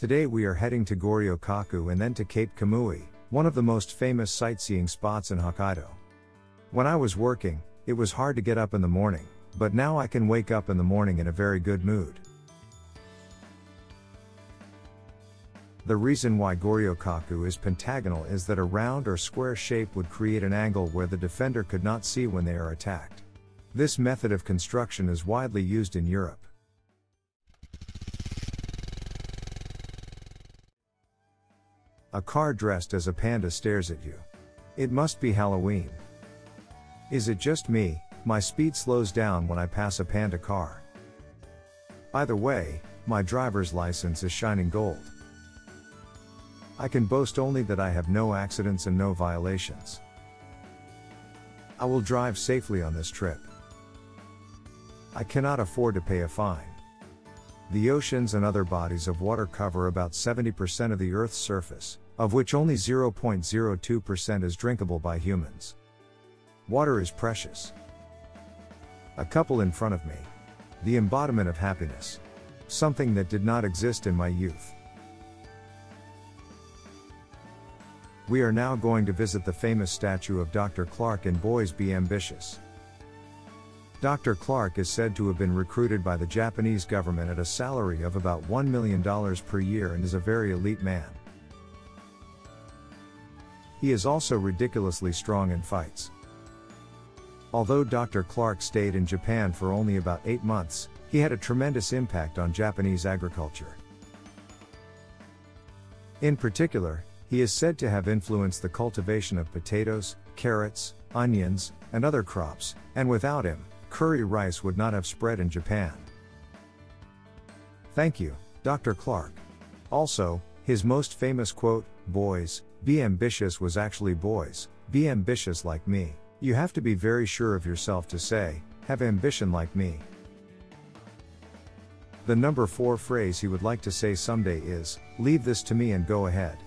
Today we are heading to Goryokaku and then to Cape Kamui, one of the most famous sightseeing spots in Hokkaido. When I was working, it was hard to get up in the morning, but now I can wake up in the morning in a very good mood. The reason why Goryokaku is pentagonal is that a round or square shape would create an angle where the defender could not see when they are attacked. This method of construction is widely used in Europe. A car dressed as a panda stares at you. It must be Halloween. Is it just me? My speed slows down when I pass a panda car. Either way, my driver's license is shining gold. I can boast only that I have no accidents and no violations. I will drive safely on this trip. I cannot afford to pay a fine. The oceans and other bodies of water cover about 70% of the Earth's surface, of which only 0.02% is drinkable by humans. Water is precious. A couple in front of me. The embodiment of happiness. Something that did not exist in my youth. We are now going to visit the famous statue of Dr. Clark in Boys Be Ambitious. Dr. Clark is said to have been recruited by the Japanese government at a salary of about $1 million per year and is a very elite man. He is also ridiculously strong in fights. Although Dr. Clark stayed in Japan for only about eight months, he had a tremendous impact on Japanese agriculture. In particular, he is said to have influenced the cultivation of potatoes, carrots, onions, and other crops, and without him, curry rice would not have spread in Japan. Thank you, Dr. Clark. Also, his most famous quote, boys, be ambitious was actually boys, be ambitious like me. You have to be very sure of yourself to say, have ambition like me. The number 4 phrase he would like to say someday is, leave this to me and go ahead.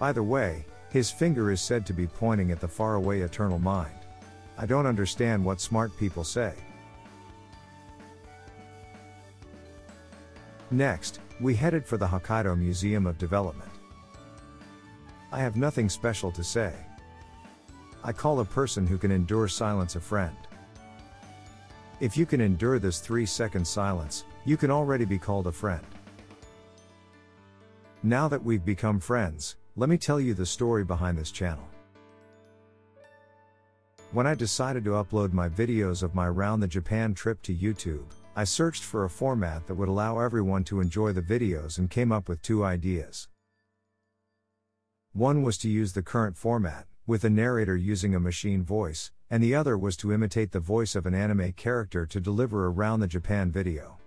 Either way, his finger is said to be pointing at the faraway eternal mind. I don't understand what smart people say. Next, we headed for the Hokkaido Museum of Development. I have nothing special to say. I call a person who can endure silence a friend. If you can endure this 3 second silence, you can already be called a friend. Now that we've become friends, let me tell you the story behind this channel. When I decided to upload my videos of my round the Japan trip to YouTube, I searched for a format that would allow everyone to enjoy the videos and came up with two ideas. One was to use the current format, with a narrator using a machine voice, and the other was to imitate the voice of an anime character to deliver a round the Japan video.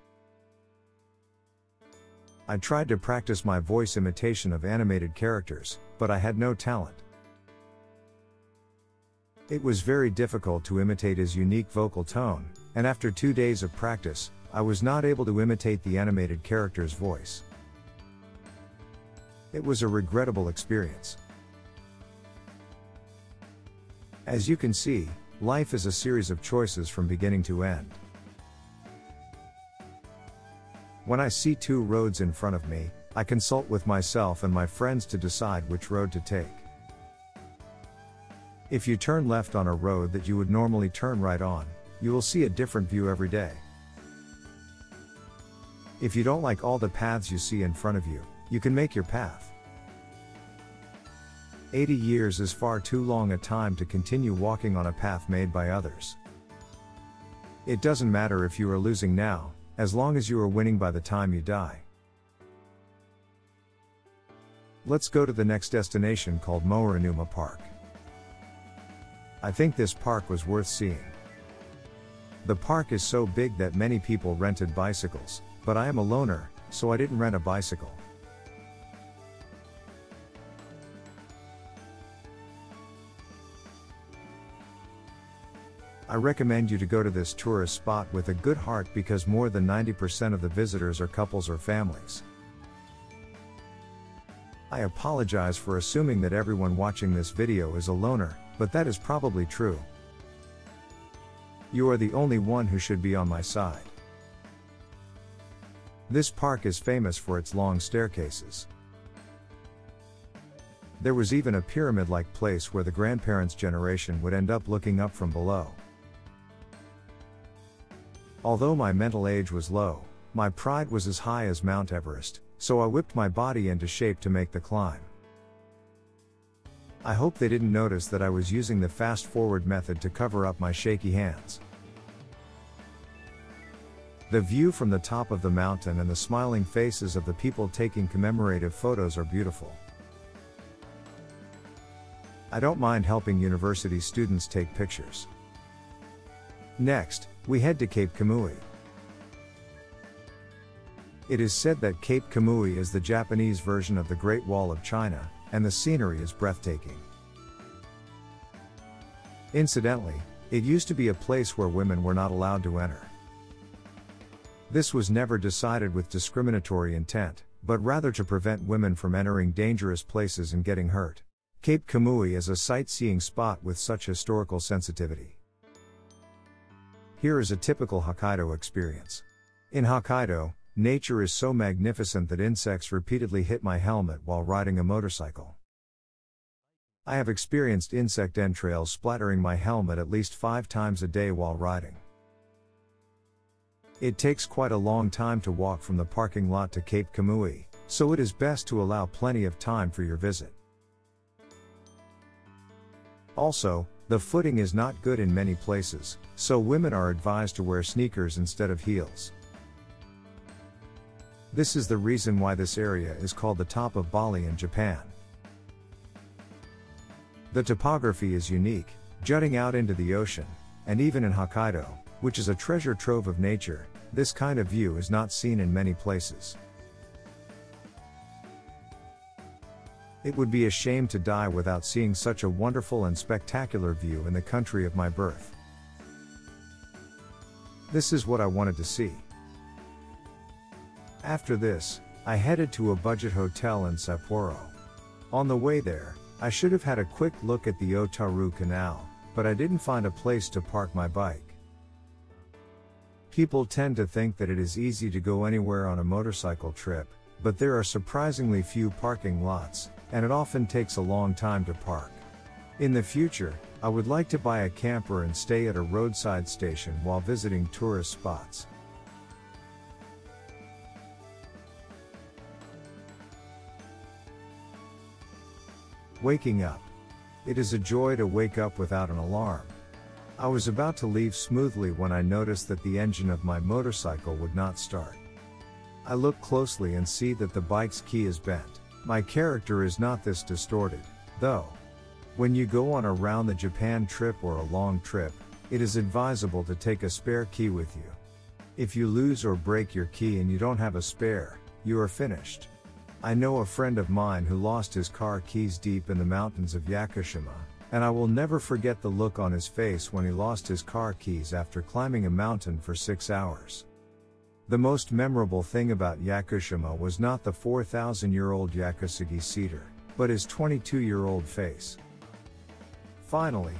I tried to practice my voice imitation of animated characters, but I had no talent. It was very difficult to imitate his unique vocal tone, and after two days of practice, I was not able to imitate the animated character's voice. It was a regrettable experience. As you can see, life is a series of choices from beginning to end. When I see two roads in front of me, I consult with myself and my friends to decide which road to take. If you turn left on a road that you would normally turn right on, you will see a different view every day. If you don't like all the paths you see in front of you, you can make your path. 80 years is far too long a time to continue walking on a path made by others. It doesn't matter if you are losing now, as long as you are winning by the time you die. Let's go to the next destination called Moeranuma Park. I think this park was worth seeing. The park is so big that many people rented bicycles, but I am a loner, so I didn't rent a bicycle. I recommend you to go to this tourist spot with a good heart because more than 90% of the visitors are couples or families. I apologize for assuming that everyone watching this video is a loner, but that is probably true. You are the only one who should be on my side. This park is famous for its long staircases. There was even a pyramid like place where the grandparents' generation would end up looking up from below. Although my mental age was low, my pride was as high as Mount Everest, so I whipped my body into shape to make the climb. I hope they didn't notice that I was using the fast forward method to cover up my shaky hands. The view from the top of the mountain and the smiling faces of the people taking commemorative photos are beautiful. I don't mind helping university students take pictures. Next, we head to Cape Kamui. It is said that Cape Kamui is the Japanese version of the Great Wall of China, and the scenery is breathtaking. Incidentally, it used to be a place where women were not allowed to enter. This was never decided with discriminatory intent, but rather to prevent women from entering dangerous places and getting hurt. Cape Kamui is a sightseeing spot with such historical sensitivity. Here is a typical Hokkaido experience. In Hokkaido, nature is so magnificent that insects repeatedly hit my helmet while riding a motorcycle. I have experienced insect entrails splattering my helmet at least five times a day while riding. It takes quite a long time to walk from the parking lot to Cape Kamui, so it is best to allow plenty of time for your visit. Also, the footing is not good in many places, so women are advised to wear sneakers instead of heels. This is the reason why this area is called the top of Bali in Japan. The topography is unique, jutting out into the ocean, and even in Hokkaido, which is a treasure trove of nature, this kind of view is not seen in many places. It would be a shame to die without seeing such a wonderful and spectacular view in the country of my birth. This is what I wanted to see. After this, I headed to a budget hotel in Sapporo. On the way there, I should have had a quick look at the Otaru Canal, but I didn't find a place to park my bike. People tend to think that it is easy to go anywhere on a motorcycle trip, but there are surprisingly few parking lots, and it often takes a long time to park. In the future, I would like to buy a camper and stay at a roadside station while visiting tourist spots. Waking up. It is a joy to wake up without an alarm. I was about to leave smoothly when I noticed that the engine of my motorcycle would not start. I look closely and see that the bike's key is bent. My character is not this distorted, though. When you go on a round the Japan trip or a long trip, it is advisable to take a spare key with you. If you lose or break your key and you don't have a spare, you are finished. I know a friend of mine who lost his car keys deep in the mountains of Yakushima, and I will never forget the look on his face when he lost his car keys after climbing a mountain for six hours. The most memorable thing about Yakushima was not the 4,000 year old Yakusugi cedar, but his 22 year old face. Finally,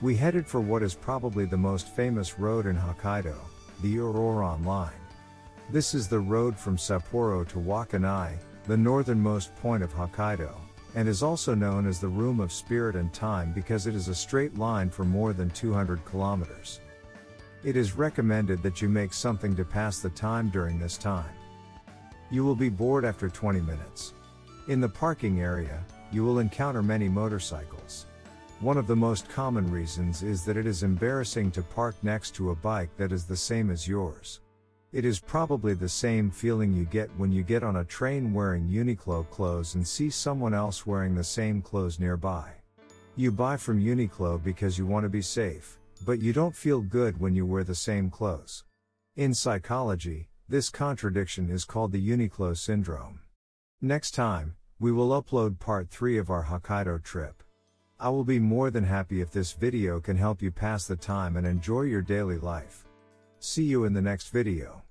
we headed for what is probably the most famous road in Hokkaido, the Ororon Line. This is the road from Sapporo to Wakkanai, the northernmost point of Hokkaido, and is also known as the Room of Spirit and Time because it is a straight line for more than 200 kilometers. It is recommended that you make something to pass the time during this time. You will be bored after 20 minutes. In the parking area, you will encounter many motorcycles. One of the most common reasons is that it is embarrassing to park next to a bike that is the same as yours. It is probably the same feeling you get when you get on a train wearing Uniqlo clothes and see someone else wearing the same clothes nearby. You buy from Uniqlo because you want to be safe, but you don't feel good when you wear the same clothes. In psychology, this contradiction is called the Uniqlo syndrome. Next time, we will upload part 3 of our Hokkaido trip. I will be more than happy if this video can help you pass the time and enjoy your daily life. See you in the next video.